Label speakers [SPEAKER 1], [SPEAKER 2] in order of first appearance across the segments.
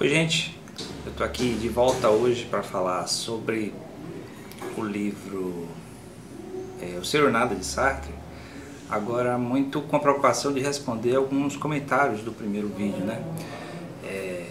[SPEAKER 1] Oi, gente. Eu tô aqui de volta hoje para falar sobre o livro é, O Ser ou Nada de Sartre. Agora, muito com a preocupação de responder alguns comentários do primeiro vídeo, né? É,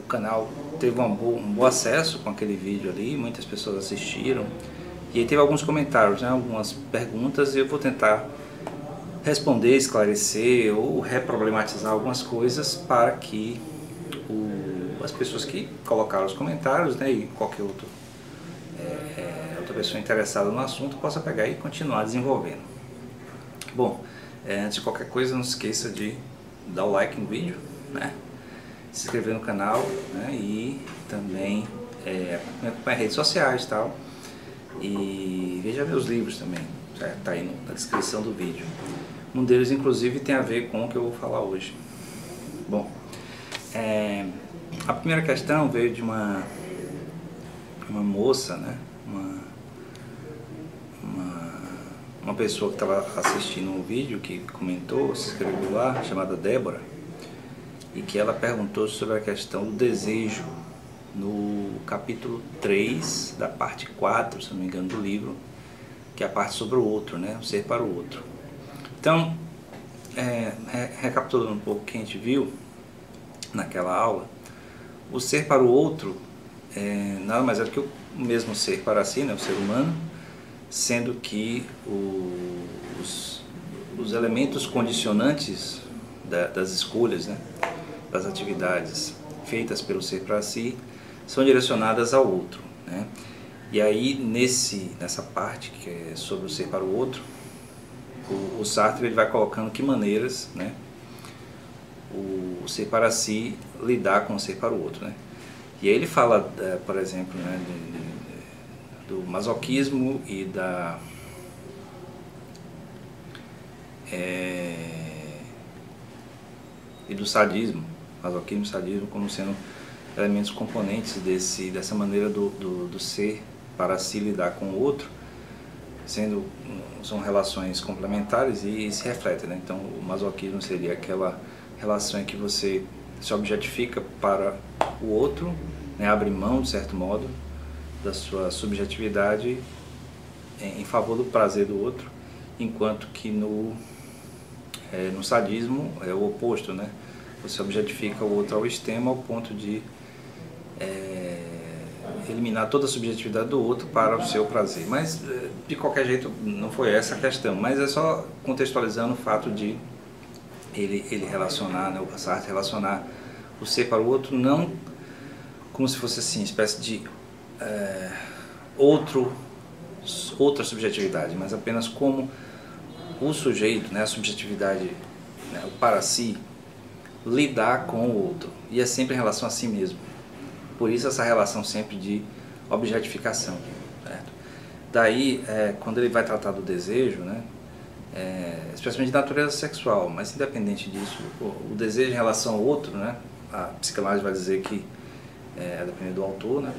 [SPEAKER 1] o canal teve um bom, um bom acesso com aquele vídeo ali, muitas pessoas assistiram. E aí teve alguns comentários, né? algumas perguntas e eu vou tentar responder, esclarecer ou reproblematizar algumas coisas para que as pessoas que colocaram os comentários né, e qualquer outro, é, é, outra pessoa interessada no assunto possa pegar e continuar desenvolvendo. Bom, é, antes de qualquer coisa, não se esqueça de dar o like no vídeo, né, se inscrever no canal né, e também é, acompanhar redes sociais e tal. E veja meus livros também, está aí na descrição do vídeo. Um deles, inclusive, tem a ver com o que eu vou falar hoje. Bom, é, a primeira questão veio de uma, uma moça, né? Uma, uma, uma pessoa que estava assistindo um vídeo que comentou, se inscreveu lá, chamada Débora, e que ela perguntou sobre a questão do desejo no capítulo 3 da parte 4, se não me engano, do livro, que é a parte sobre o outro, né? O ser para o outro. Então, é, recapitulando um pouco o que a gente viu naquela aula, o ser para o outro é nada mais é do que o mesmo ser para si, né, o ser humano, sendo que os, os elementos condicionantes da, das escolhas, né, das atividades feitas pelo ser para si, são direcionadas ao outro. Né? E aí, nesse, nessa parte que é sobre o ser para o outro, o, o Sartre ele vai colocando que maneiras né, o ser para si lidar com o ser para o outro, né? E aí ele fala, é, por exemplo, né, de, de, do masoquismo e da é, e do sadismo, masoquismo e sadismo como sendo elementos componentes desse dessa maneira do, do, do ser para si lidar com o outro, sendo são relações complementares e, e se refletem, né? Então o masoquismo seria aquela relação em que você se objetifica para o outro, né, abre mão, de certo modo, da sua subjetividade em, favor do prazer do outro, enquanto que no, é, no sadismo é o oposto, né? Você objetifica o outro ao extremo ao ponto de é, eliminar toda a subjetividade do outro para o seu prazer. Mas, é, de qualquer jeito, não foi essa a questão, mas é só contextualizando o fato de ele, ele relacionar, né, o Sartre relacionar o ser para o outro não como se fosse assim, espécie de é, outro, outra subjetividade, mas apenas como o sujeito, né, a subjetividade, né, para si, lidar com o outro. E é sempre em relação a si mesmo. Por isso essa relação sempre de objetificação. Certo? Daí, é, quando ele vai tratar do desejo, né, é, especialmente de natureza sexual, mas independente disso, o, o, desejo em relação ao outro, né, a psicanálise vai dizer que, é, dependendo do autor, né,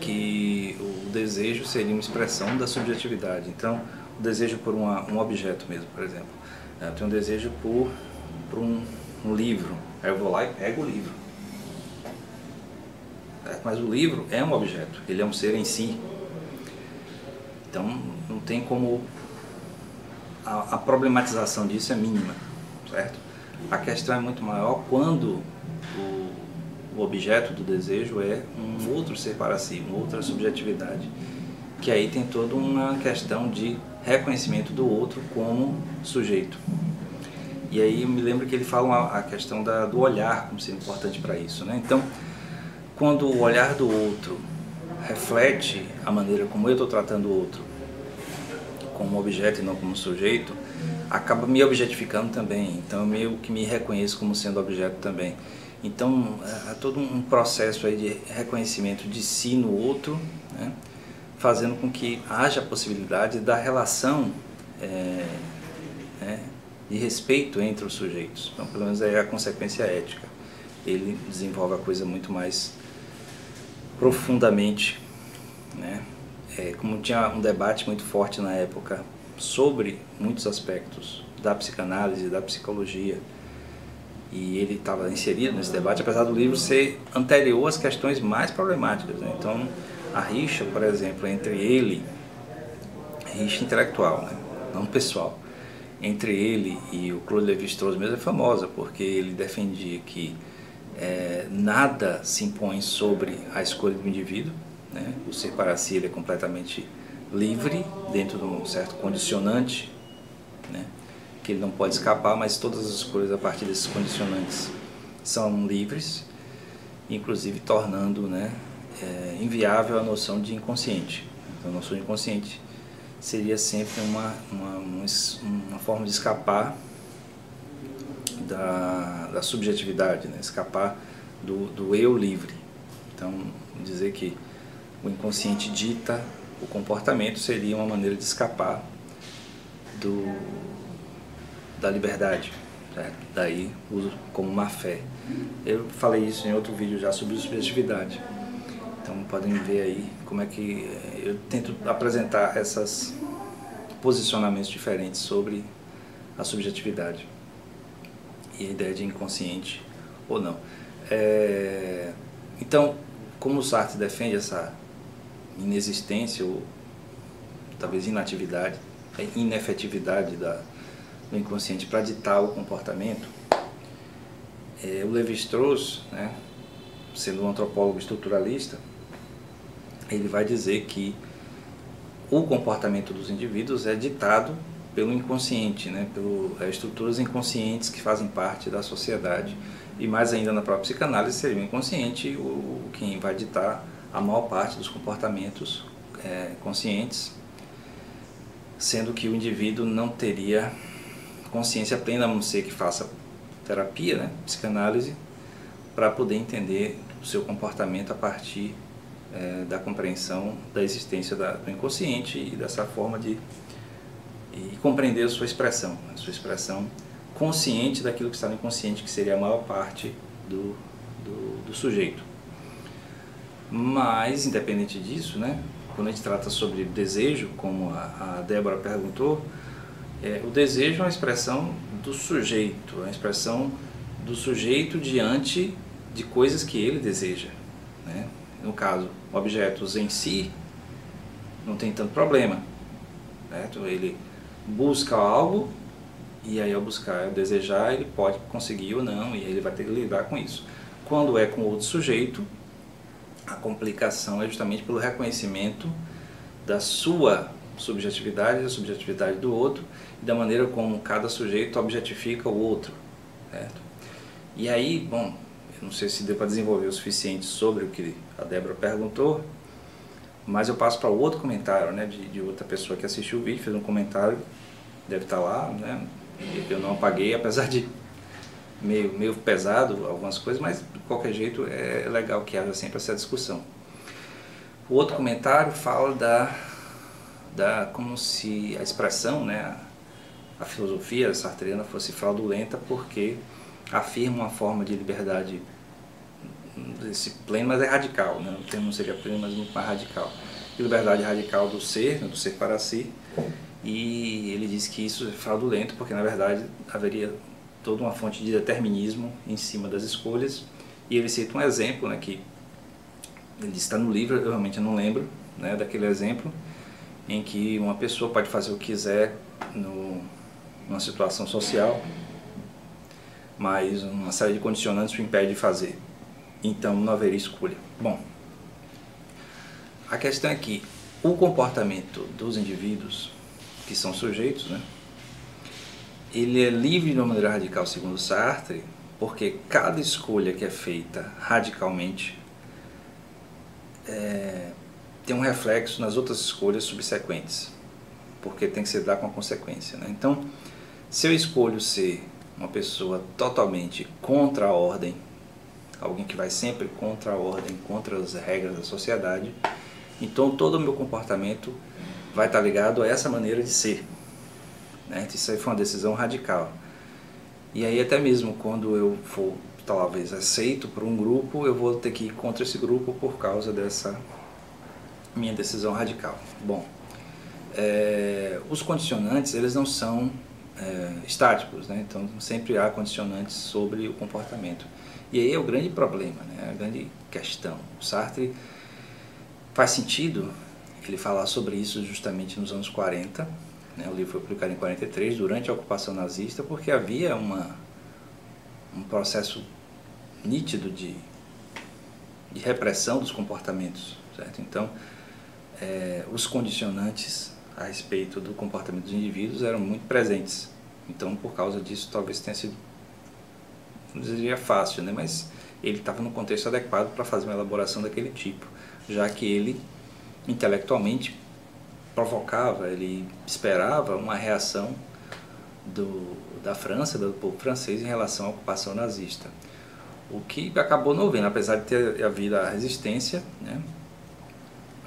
[SPEAKER 1] que o desejo seria uma expressão da subjetividade. Então, o desejo por uma, um objeto mesmo, por exemplo. É, eu tenho um desejo por, por um, um livro, aí eu vou lá e pego o livro. É, mas o livro é um objeto, ele é um ser em si. Então, não tem como a, a problematização disso é mínima, certo? A questão é muito maior quando o, o objeto do desejo é um outro ser para si, uma outra subjetividade, que aí tem toda uma questão de reconhecimento do outro como sujeito. E aí eu me lembro que ele fala a questão da, do olhar como sendo importante para isso. Né? Então, quando o olhar do outro reflete a maneira como eu estou tratando o outro, como objeto e não como sujeito, acaba me objetificando também. Então eu meio que me reconheço como sendo objeto também. Então há todo um processo aí de reconhecimento de si no outro, né? fazendo com que haja a possibilidade da relação é, né? de respeito entre os sujeitos. Então pelo menos é a consequência ética. Ele desenvolve a coisa muito mais profundamente, né? É, como tinha um debate muito forte na época sobre muitos aspectos da psicanálise, da psicologia, e ele estava inserido nesse debate, apesar do livro ser anterior às questões mais problemáticas. Né? Então, a rixa, por exemplo, entre ele, rixa intelectual, né? não pessoal, entre ele e o Claude Lévi-Strauss mesmo é famosa, porque ele defendia que é, nada se impõe sobre a escolha do indivíduo, né? o ser para si ele é completamente livre dentro de um certo condicionante, né? que ele não pode escapar, mas todas as escolhas a partir desses condicionantes são livres, inclusive tornando né, é, inviável a noção de inconsciente. Então, a noção de inconsciente seria sempre uma, uma, uma forma de escapar da, da subjetividade, né? escapar do, do eu livre. Então, dizer que o inconsciente dita o comportamento seria uma maneira de escapar do, da liberdade. Certo? Daí uso como má fé. Eu falei isso em outro vídeo já sobre subjetividade. Então podem ver aí como é que eh, eu tento apresentar esses posicionamentos diferentes sobre a subjetividade e a ideia de inconsciente ou não. É... Então, como o Sartre defende essa inexistência ou talvez inatividade, a inefetividade da, do inconsciente para ditar o comportamento, é, o Levi-Strauss, né, sendo um antropólogo estruturalista, ele vai dizer que o comportamento dos indivíduos é ditado pelo inconsciente, né, pelas é, estruturas inconscientes que fazem parte da sociedade. E mais ainda na própria psicanálise seria o inconsciente o, quem vai ditar a maior parte dos comportamentos é, conscientes, sendo que o indivíduo não teria consciência plena, a não ser que faça terapia, né, psicanálise, para poder entender o seu comportamento a partir é, da compreensão da existência da, do inconsciente e dessa forma de e compreender a sua expressão, a sua expressão consciente daquilo que está no inconsciente, que seria a maior parte do, do, do sujeito. Mas, independente disso, né, quando a gente trata sobre desejo, como a, a Débora perguntou, é, o desejo é uma expressão do sujeito, é uma expressão do sujeito diante de coisas que ele deseja. Né? No caso, objetos em si não tem tanto problema. Certo? Ele busca algo e aí ao buscar, ao desejar, ele pode conseguir ou não e ele vai ter que lidar com isso. Quando é com outro sujeito, a complicação é justamente pelo reconhecimento da sua subjetividade, da subjetividade do outro e da maneira como cada sujeito objetifica o outro. Certo? E aí, bom, eu não sei se deu para desenvolver o suficiente sobre o que a Débora perguntou, mas eu passo para outro comentário né, de, de outra pessoa que assistiu o vídeo, fez um comentário, deve estar lá, né, eu não apaguei, apesar de meio, meio pesado algumas coisas, mas de qualquer jeito é legal que haja sempre essa discussão. O outro comentário fala da, da como se a expressão, né, a filosofia sartreana fosse fraudulenta porque afirma uma forma de liberdade desse pleno, mas é radical, né? o termo não seria pleno, mas muito mais radical. De liberdade radical do ser, né? do ser para si, e ele diz que isso é fraudulento porque na verdade haveria toda uma fonte de determinismo em cima das escolhas, e ele cita um exemplo, né, que ele está no livro, eu realmente não lembro, né, daquele exemplo, em que uma pessoa pode fazer o que quiser no, numa situação social, mas uma série de condicionantes o impede de fazer. Então não haveria escolha. Bom, a questão é que o comportamento dos indivíduos, que são sujeitos, né, ele é livre de uma maneira radical, segundo Sartre, porque cada escolha que é feita radicalmente é, tem um reflexo nas outras escolhas subsequentes, porque tem que se dar com a consequência. Né? Então, se eu escolho ser uma pessoa totalmente contra a ordem, alguém que vai sempre contra a ordem, contra as regras da sociedade, então todo o meu comportamento vai estar ligado a essa maneira de ser. Né? Isso aí foi uma decisão radical. E aí até mesmo quando eu for talvez aceito por um grupo, eu vou ter que ir contra esse grupo por causa dessa minha decisão radical. Bom, é, os condicionantes eles não são é, estáticos, né? então sempre há condicionantes sobre o comportamento. E aí é o grande problema, né? a grande questão. O Sartre faz sentido ele falar sobre isso justamente nos anos 40, né? o livro foi publicado em 43, durante a ocupação nazista, porque havia uma, um processo nítido de, de repressão dos comportamentos. Certo? Então, é, os condicionantes a respeito do comportamento dos indivíduos eram muito presentes. Então, por causa disso, talvez tenha sido, não diria fácil, né? mas ele estava no contexto adequado para fazer uma elaboração daquele tipo, já que ele, intelectualmente, provocava, ele esperava uma reação do, da França, do povo francês, em relação à ocupação nazista. O que acabou não vendo, apesar de ter havido a resistência, né?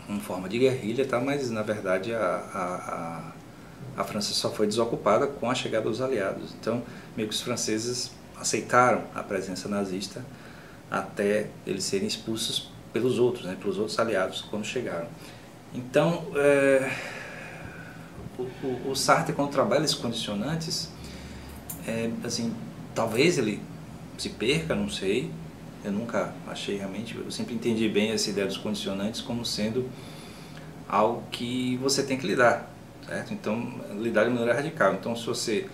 [SPEAKER 1] em forma de guerrilha, tá? mas na verdade a, a, a, França só foi desocupada com a chegada dos aliados. Então, meio que os franceses aceitaram a presença nazista até eles serem expulsos pelos outros, né? pelos outros aliados quando chegaram. Então, é, o, o, o, Sartre, quando trabalha esses condicionantes, é, assim, talvez ele se perca, não sei, eu nunca achei realmente, eu sempre entendi bem essa ideia dos condicionantes como sendo algo que você tem que lidar, certo? Então, lidar de maneira radical. Então, se você,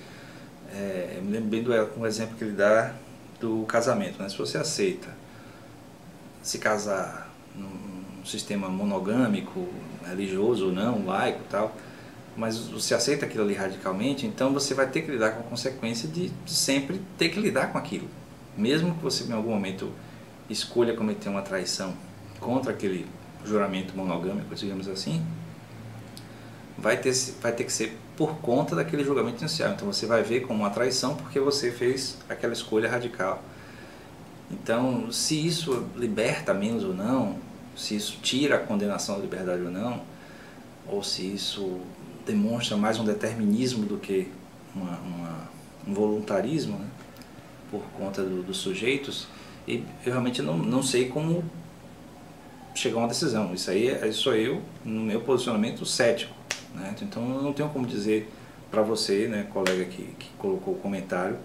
[SPEAKER 1] é, eu me lembro bem do um exemplo que ele dá do casamento, né? Se você aceita se casar num sistema monogâmico, religioso ou não, laico tal, mas você aceita aquilo ali radicalmente, então você vai ter que lidar com a consequência de sempre ter que lidar com aquilo mesmo que você em algum momento escolha cometer uma traição contra aquele juramento monogâmico, digamos assim, vai ter, vai ter que ser por conta daquele julgamento inicial. Então você vai ver como uma traição porque você fez aquela escolha radical. Então, se isso liberta menos ou não, se isso tira a condenação da liberdade ou não, ou se isso demonstra mais um determinismo do que uma, uma, um voluntarismo, né? por conta do, dos sujeitos e eu realmente não, não sei como chegar a uma decisão. Isso aí é, sou eu, no meu posicionamento, cético. Né? Então eu não tenho como dizer para você, né, colega que, que colocou o comentário,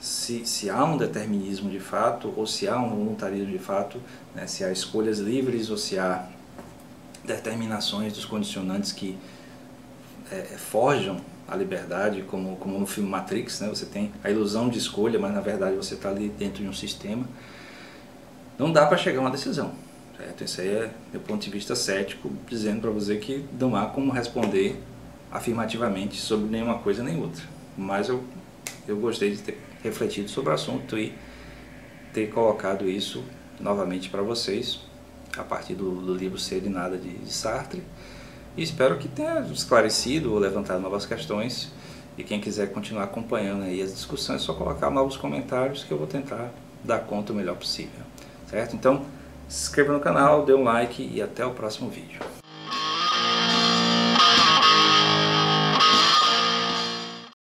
[SPEAKER 1] se, se há um determinismo de fato ou se há um voluntarismo de fato, né, se há escolhas livres ou se há determinações dos condicionantes que é, forjam a liberdade, como, como no filme Matrix, né? você tem a ilusão de escolha, mas na verdade você está ali dentro de um sistema. Não dá para chegar a uma decisão. Certo? Esse aí é meu ponto de vista cético, dizendo para você que não há como responder afirmativamente sobre nenhuma coisa nem outra. Mas eu, eu gostei de ter refletido sobre o assunto e ter colocado isso novamente para vocês, a partir do, do livro Ser e Nada de, de Sartre. E espero que tenha esclarecido ou levantado novas questões. E quem quiser continuar acompanhando aí as discussões, é só colocar novos comentários que eu vou tentar dar conta o melhor possível. Certo? Então, se inscreva no canal, dê um like e até o próximo vídeo.